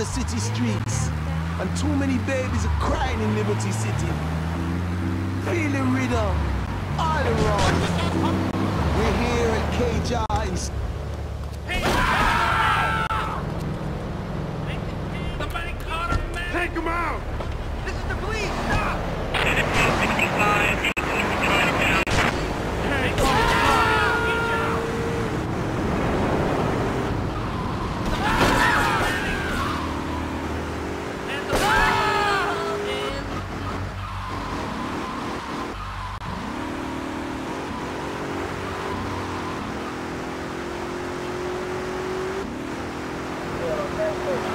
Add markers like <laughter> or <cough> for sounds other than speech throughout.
the city streets, and too many babies are crying in Liberty City. Feeling rid of all around. We're here at KJ. Yankee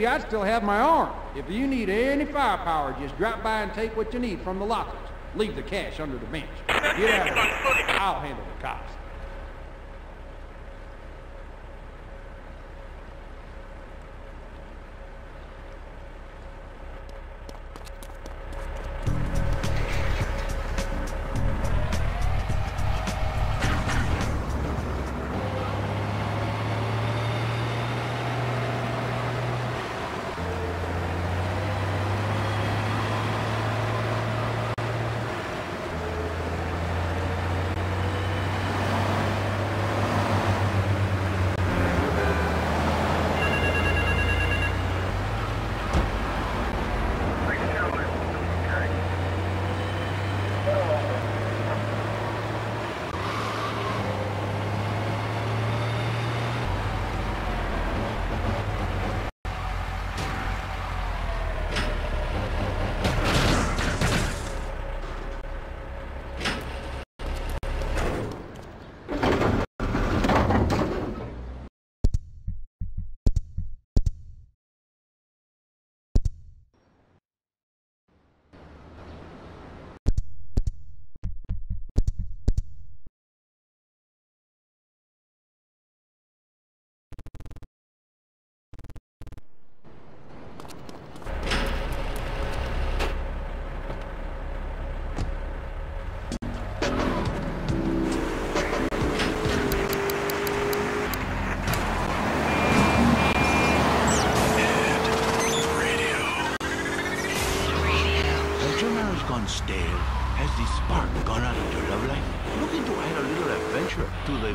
maybe I'd still have my arm. If you need any firepower, just drop by and take what you need from the lockers. Leave the cash under the bench. Get out of here. I'll handle the cops.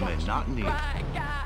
The monotony?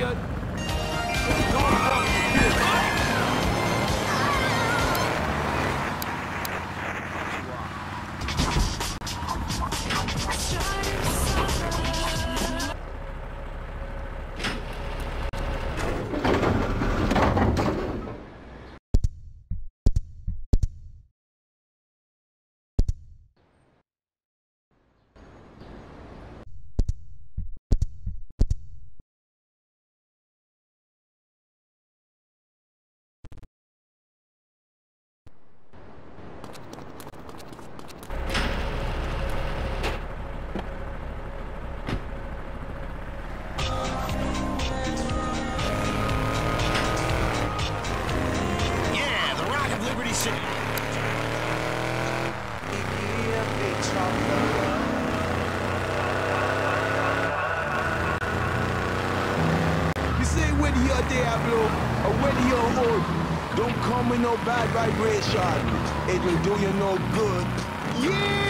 the no bad vibration. It will do you no good. Yeah!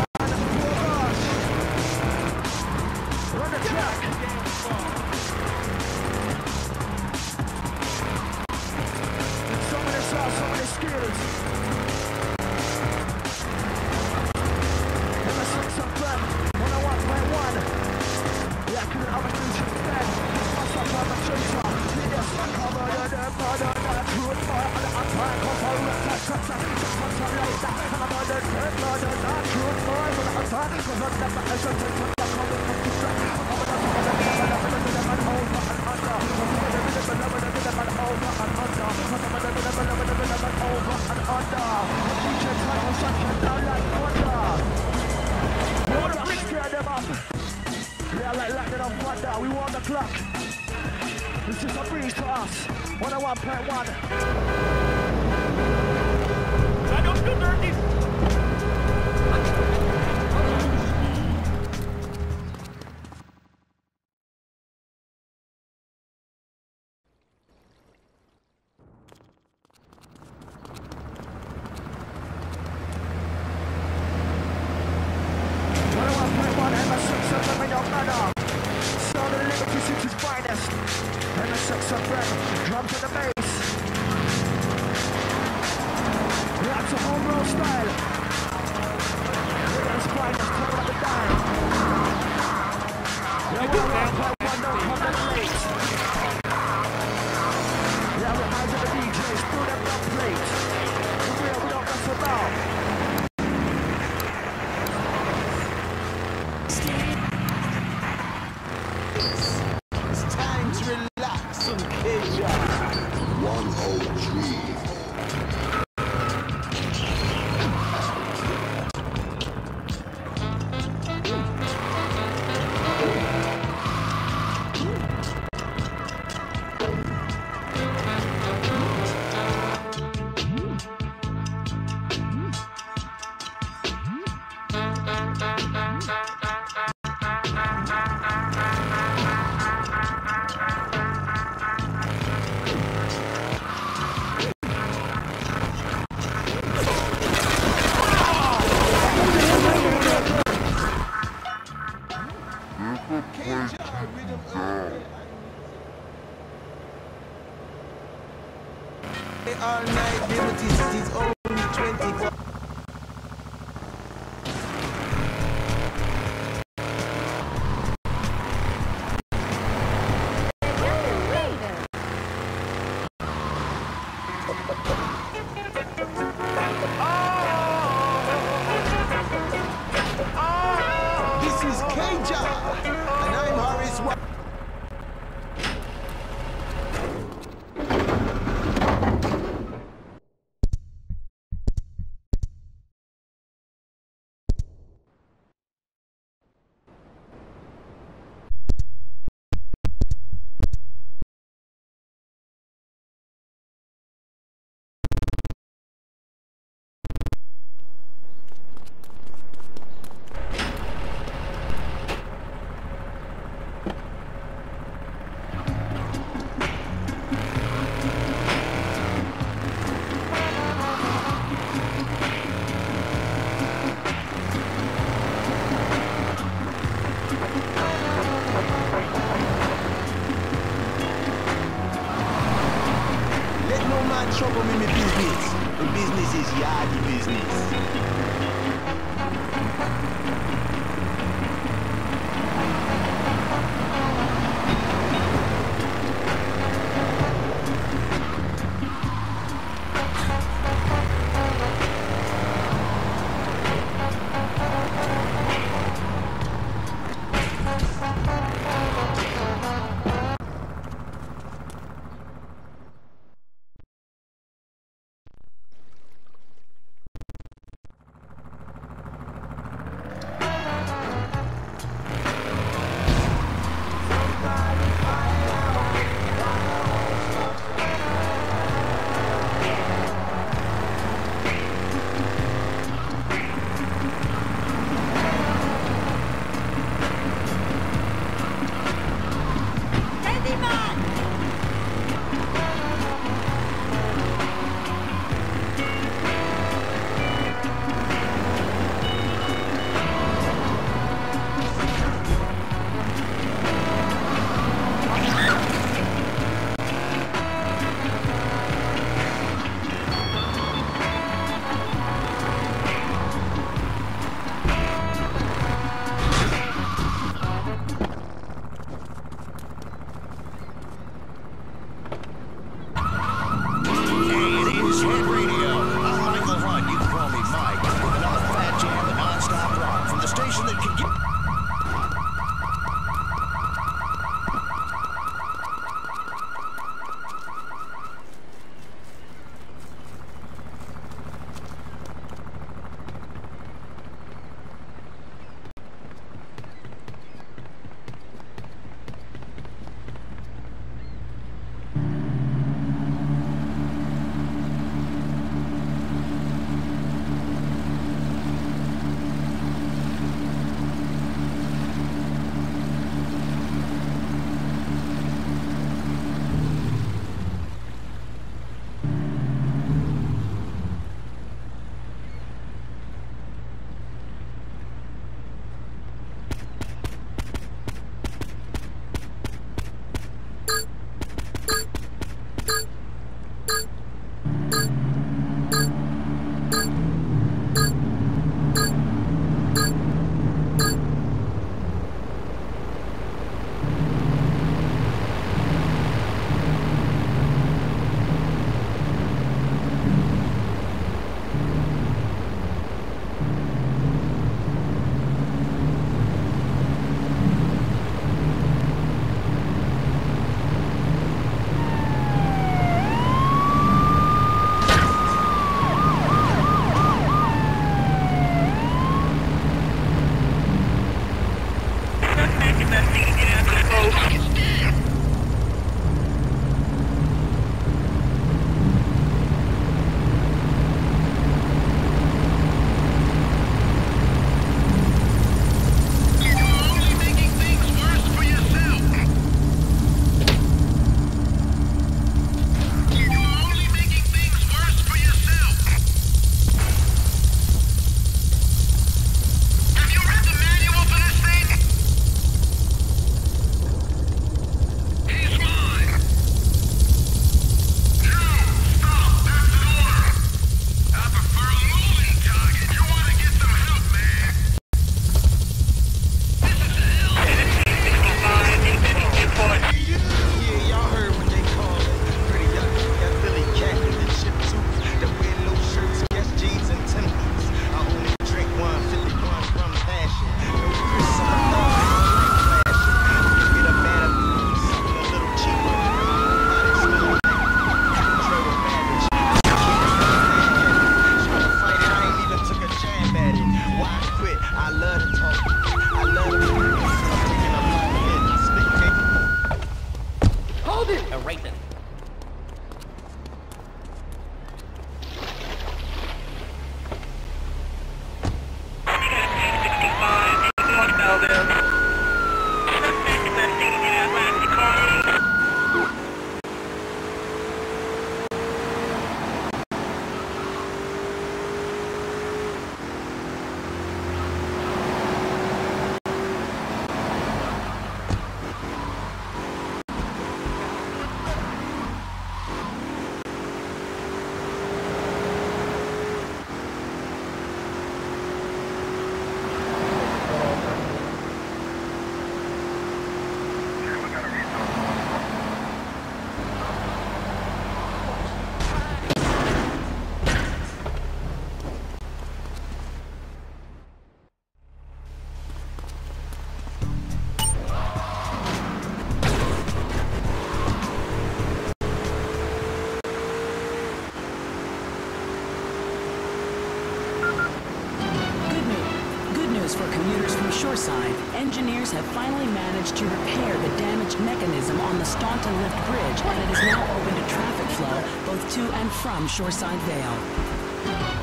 Shoreside, engineers have finally managed to repair the damaged mechanism on the Staunton Lift Bridge, and it is now open to traffic flow both to and from Shoreside Vale.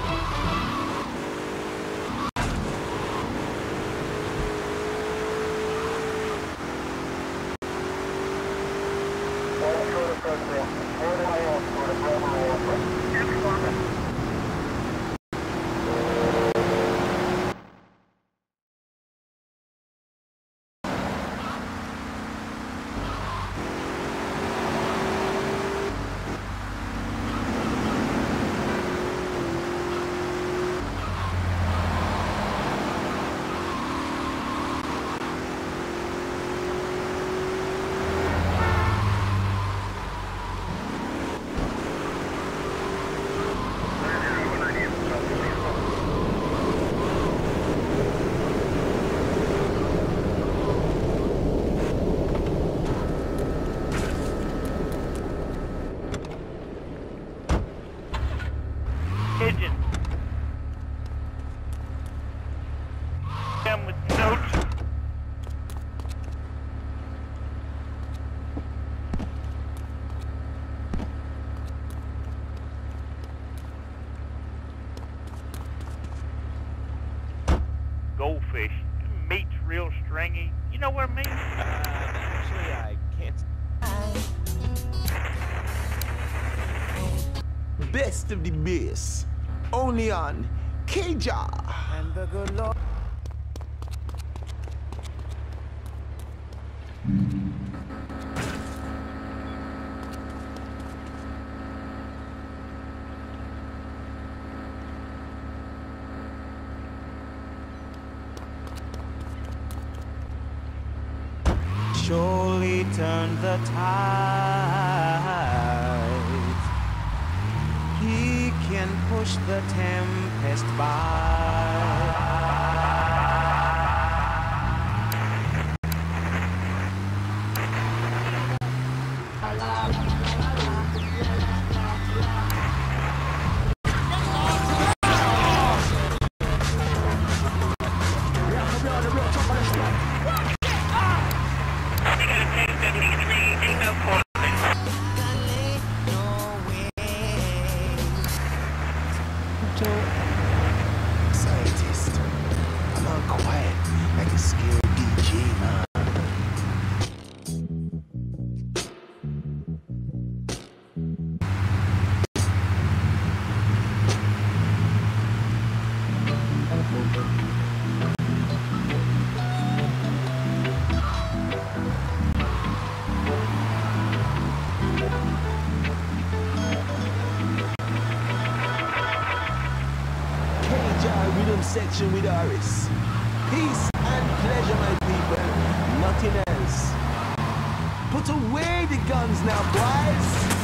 Goldfish. Meat's real stringy. You know what I mean? <laughs> Actually, I can't. Best of the best. Only on K-JAH. Section with Aris. Peace and pleasure, my people. Nothing else. Put away the guns now, boys.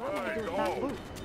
All I'm gonna do is not move.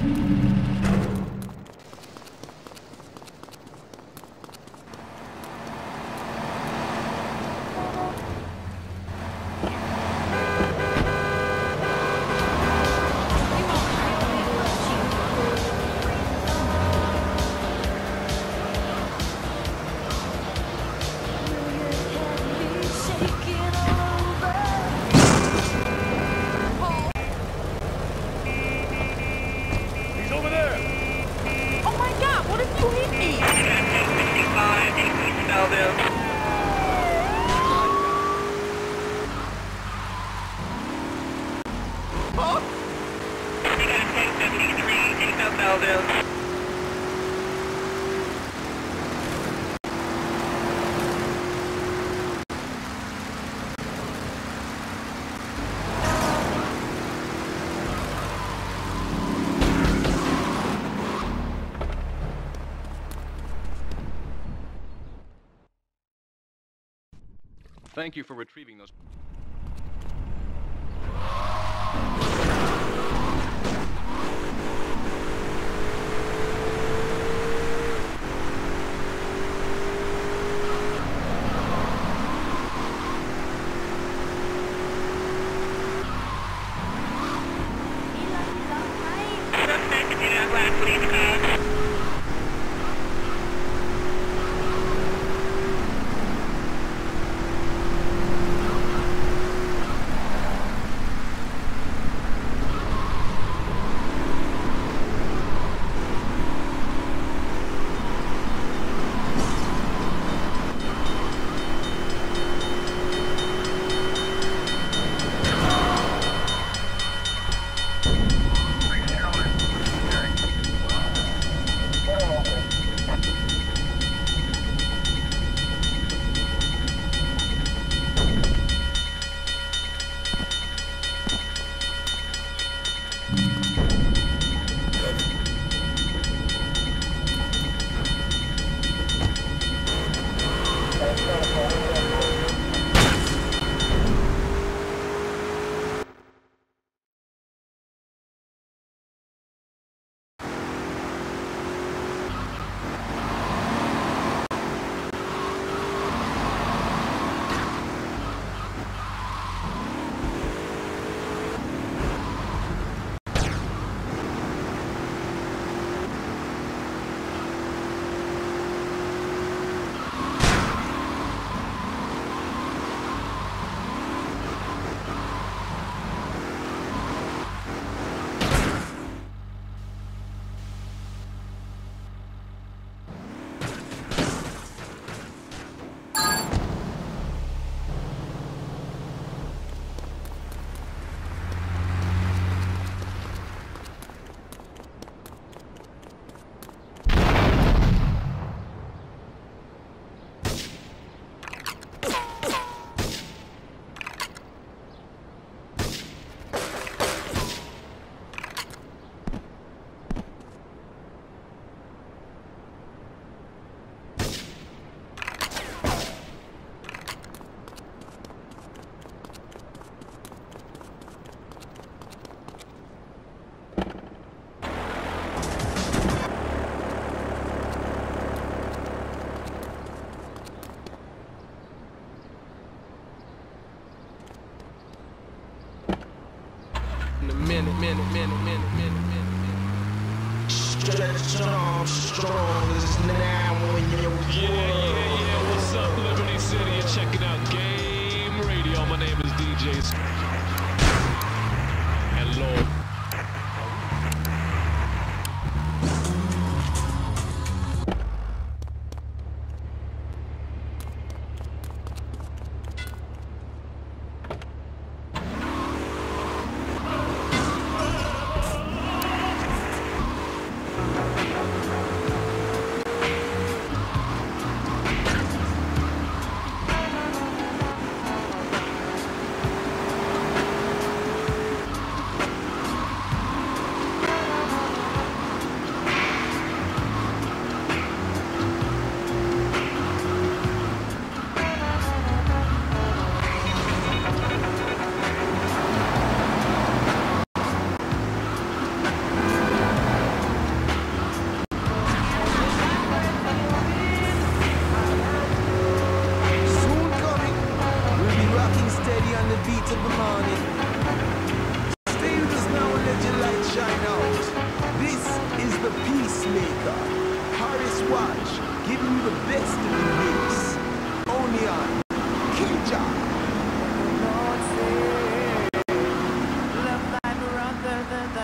He's Thank you for retrieving those. In minute, minute, minute, minute, minute, minute. Stretch Armstrong now when you're Yeah, yeah, yeah. What's up, Liberty City? You're checking out Game Radio. My name is DJ. Hello.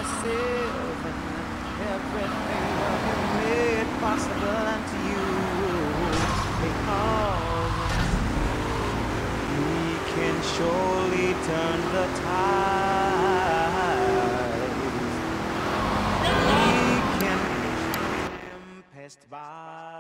Thyself, and everything will be made possible unto you. Because we can surely turn the tide. We can tempest by.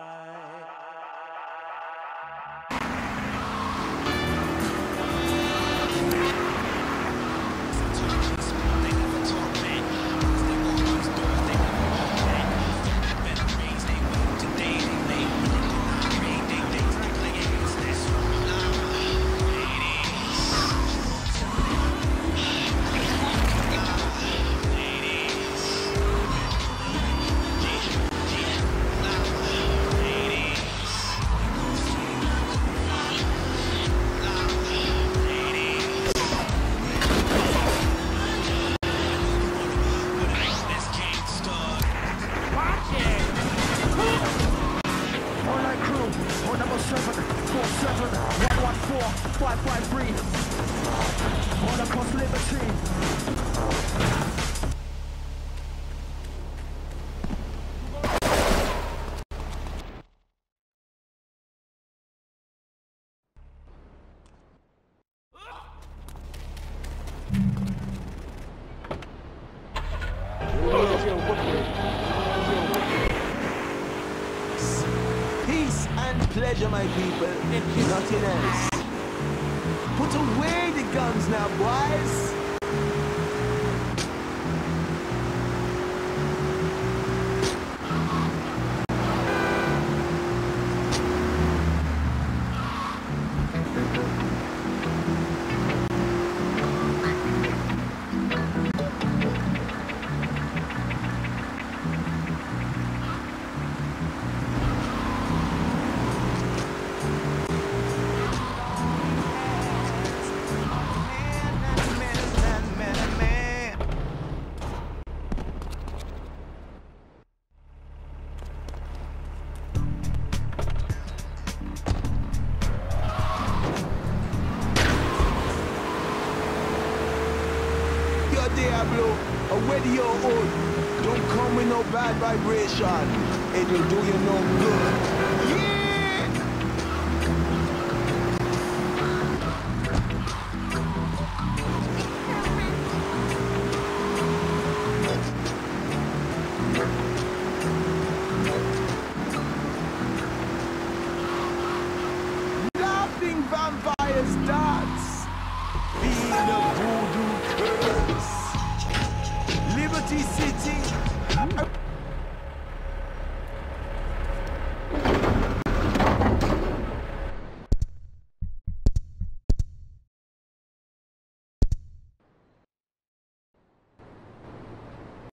Pleasure, my people. Nothing else. Put away the guns now, boys.